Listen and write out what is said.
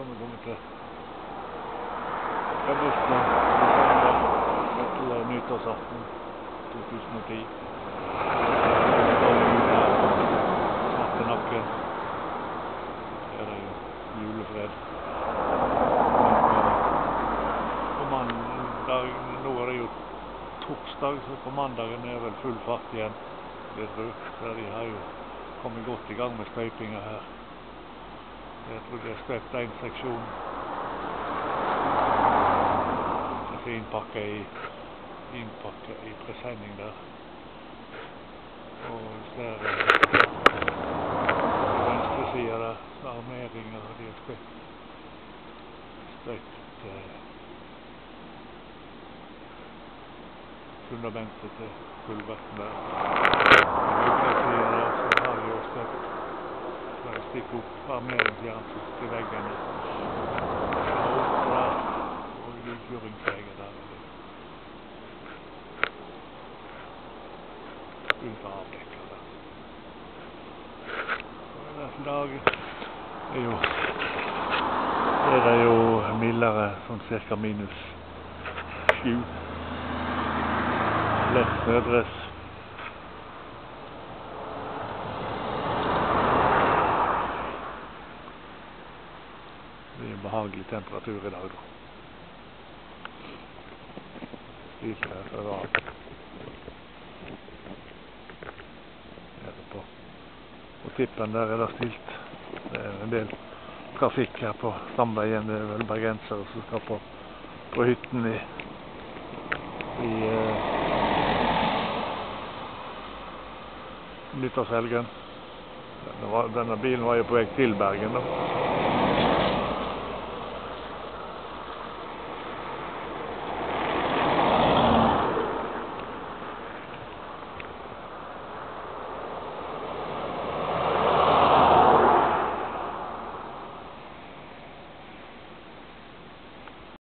holdepunktet fra bursdag desember til nyttårsaften 2010. Svarte nakke. Her er det jo julefred. Nå er det jo torsdag, så på mandagen er det vel full fart igjen. Det tror jeg. De har jo kommet godt i gang med støypinga her. Jeg tror de har støpt en seksjon. Det er innpakka i, i presenning der. Og ser på venstre side der, armeringer de har støpt støpt eh, fundamentet til kulverten der. På høyre side der så har de jo støpt for opp opp armeringsjern til veggene. Og denne er jo er det jo mildere, sånn cirka minus sju. Lett snødress. Det er en behagelig temperatur i dag, da. Stilt her fra Nede på, på tippen der er det stilt. Det er en del trafikk her på stamveien. Det er vel bergensere som skal på, på hytten i, i uh, nyttårshelgen. Denne, denne bilen var jo på vei til Bergen, da.